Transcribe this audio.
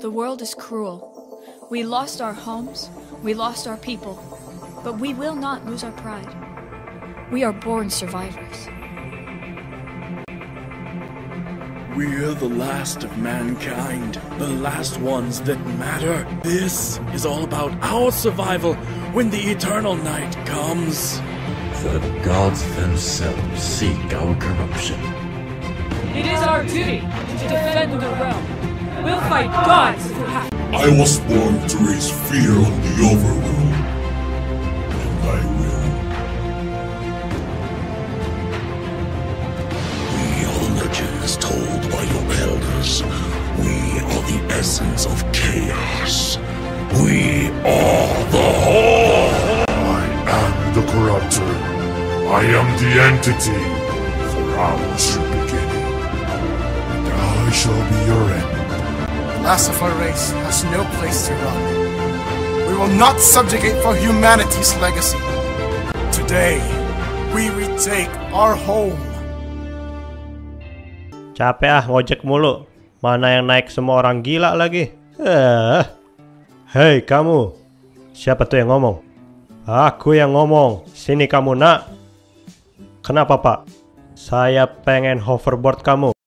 The world is cruel. We lost our homes, we lost our people, but we will not lose our pride. We are born survivors. We're the last of mankind, the last ones that matter. This is all about our survival when the eternal night comes. The gods themselves seek our corruption. It is our duty to defend the realm. We'll fight gods if we have to. I was born to raise fear on the overworld. And I will. We are legends told by your elders. We are the essence of chaos. We are I am the entity. For I was your beginning. And I shall be your end. last of our race has no place to run. We will not subjugate for humanity's legacy. Today, we retake our home. Capek ah ngojek mulu. Mana yang naik semua orang gila lagi. Eh. Hei kamu. Siapa tuh yang ngomong? Aku yang ngomong. Sini kamu nak. Kenapa pak? Saya pengen hoverboard kamu.